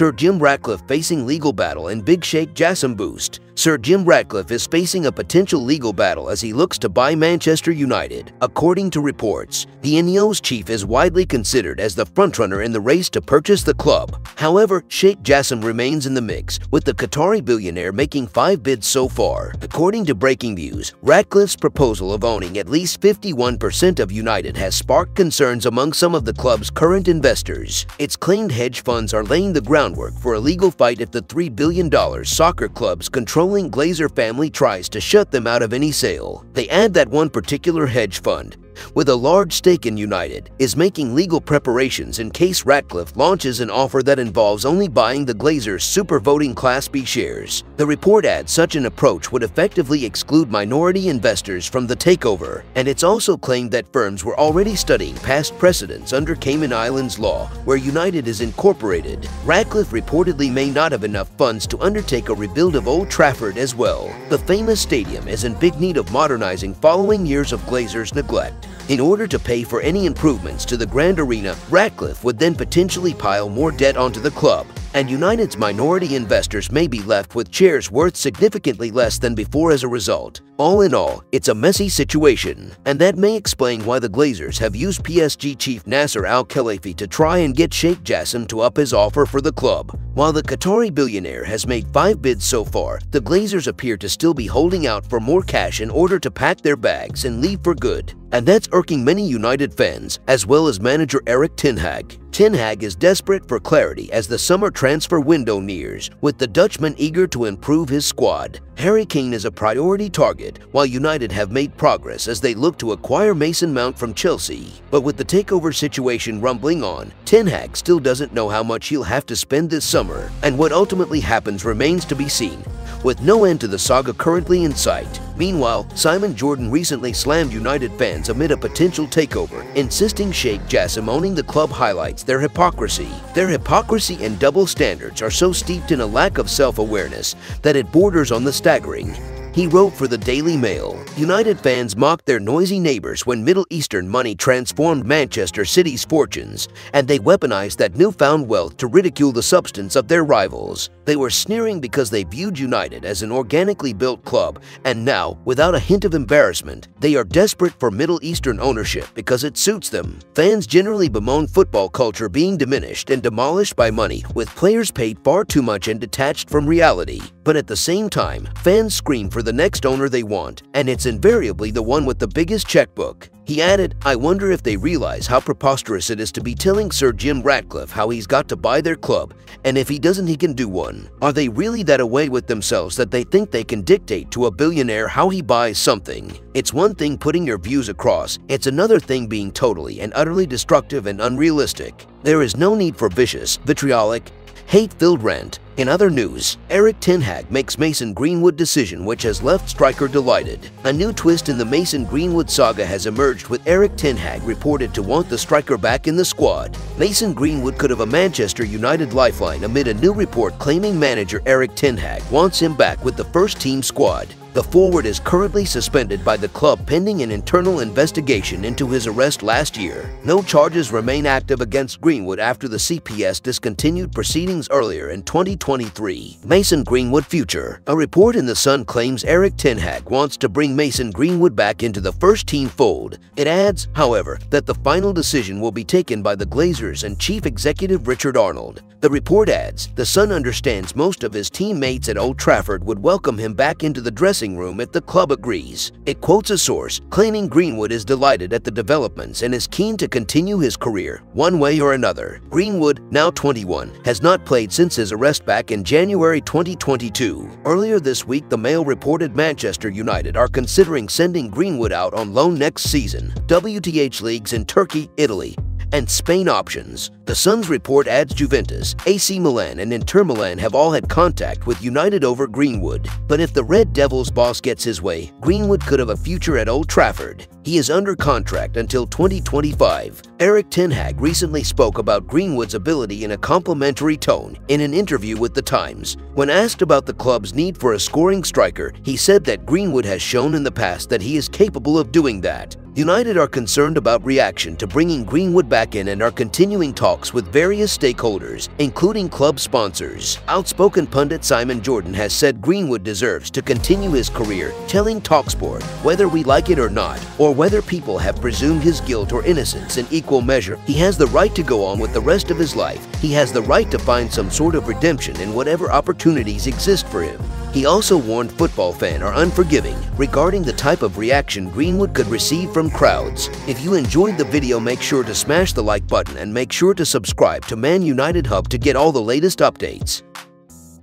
Sir Jim Ratcliffe facing legal battle and Big Sheikh Jassim boost. Sir Jim Ratcliffe is facing a potential legal battle as he looks to buy Manchester United. According to reports, the Ineos chief is widely considered as the frontrunner in the race to purchase the club. However, Sheikh Jassim remains in the mix, with the Qatari billionaire making five bids so far. According to Breaking News, Ratcliffe's proposal of owning at least 51% of United has sparked concerns among some of the club's current investors. Its claimed hedge funds are laying the groundwork for a legal fight if the $3 billion soccer clubs controlling Glazer family tries to shut them out of any sale. They add that one particular hedge fund, with a large stake in United, is making legal preparations in case Ratcliffe launches an offer that involves only buying the Glazers' super voting Class B shares. The report adds such an approach would effectively exclude minority investors from the takeover, and it's also claimed that firms were already studying past precedents under Cayman Islands law, where United is incorporated. Ratcliffe reportedly may not have enough funds to undertake a rebuild of Old Trafford as well. The famous stadium is in big need of modernizing following years of Glazers' neglect. In order to pay for any improvements to the Grand Arena, Ratcliffe would then potentially pile more debt onto the club, and United's minority investors may be left with shares worth significantly less than before as a result. All in all, it's a messy situation, and that may explain why the Glazers have used PSG chief Nasser Al-Khelaifi to try and get Sheikh Jassim to up his offer for the club. While the Qatari billionaire has made five bids so far, the Glazers appear to still be holding out for more cash in order to pack their bags and leave for good. And that's irking many United fans, as well as manager Erik Ten Hag. Ten Hag is desperate for clarity as the summer transfer window nears, with the Dutchman eager to improve his squad. Harry Kane is a priority target, while United have made progress as they look to acquire Mason Mount from Chelsea. But with the takeover situation rumbling on, Ten Hag still doesn't know how much he'll have to spend this summer, and what ultimately happens remains to be seen with no end to the saga currently in sight. Meanwhile, Simon Jordan recently slammed United fans amid a potential takeover, insisting Sheikh Jassim owning the club highlights their hypocrisy. Their hypocrisy and double standards are so steeped in a lack of self-awareness that it borders on the staggering. He wrote for the Daily Mail, United fans mocked their noisy neighbors when Middle Eastern money transformed Manchester City's fortunes, and they weaponized that newfound wealth to ridicule the substance of their rivals. They were sneering because they viewed United as an organically built club, and now, without a hint of embarrassment, they are desperate for Middle Eastern ownership because it suits them. Fans generally bemoan football culture being diminished and demolished by money, with players paid far too much and detached from reality. But at the same time, fans scream for the next owner they want, and it's invariably the one with the biggest checkbook. He added, I wonder if they realize how preposterous it is to be telling Sir Jim Ratcliffe how he's got to buy their club, and if he doesn't he can do one. Are they really that away with themselves that they think they can dictate to a billionaire how he buys something? It's one thing putting your views across, it's another thing being totally and utterly destructive and unrealistic. There is no need for vicious, vitriolic, hate-filled rant. In other news, Erik Ten Hag makes Mason Greenwood decision which has left striker delighted. A new twist in the Mason Greenwood saga has emerged with Erik Ten Hag reported to want the striker back in the squad. Mason Greenwood could have a Manchester United lifeline amid a new report claiming manager Erik Ten Hag wants him back with the first team squad. The forward is currently suspended by the club pending an internal investigation into his arrest last year. No charges remain active against Greenwood after the CPS discontinued proceedings earlier in 2023. Mason Greenwood future. A report in The Sun claims Erik Ten Hag wants to bring Mason Greenwood back into the first team fold. It adds, however, that the final decision will be taken by the Glazers and chief executive Richard Arnold. The report adds, The Sun understands most of his teammates at Old Trafford would welcome him back into the dressing room if the club agrees. It quotes a source claiming Greenwood is delighted at the developments and is keen to continue his career, one way or another. Greenwood, now 21, has not played since his arrest back in January 2022. Earlier this week, the Mail reported Manchester United are considering sending Greenwood out on loan next season. WTH leagues in Turkey, Italy, and Spain options. The Sun's report adds Juventus, AC Milan, and Inter Milan have all had contact with United over Greenwood. But if the Red Devils boss gets his way, Greenwood could have a future at Old Trafford. He is under contract until 2025. Erik Ten Hag recently spoke about Greenwood's ability in a complimentary tone in an interview with The Times. When asked about the club's need for a scoring striker, he said that Greenwood has shown in the past that he is capable of doing that. United are concerned about reaction to bringing Greenwood back in and are continuing talks with various stakeholders, including club sponsors. Outspoken pundit Simon Jordan has said Greenwood deserves to continue his career, telling TalkSport whether we like it or not, or whether people have presumed his guilt or innocence in equal measure, he has the right to go on with the rest of his life. He has the right to find some sort of redemption in whatever opportunities exist for him. He also warned football fans are unforgiving regarding the type of reaction Greenwood could receive from crowds. If you enjoyed the video, make sure to smash the like button and make sure to subscribe to Man United Hub to get all the latest updates.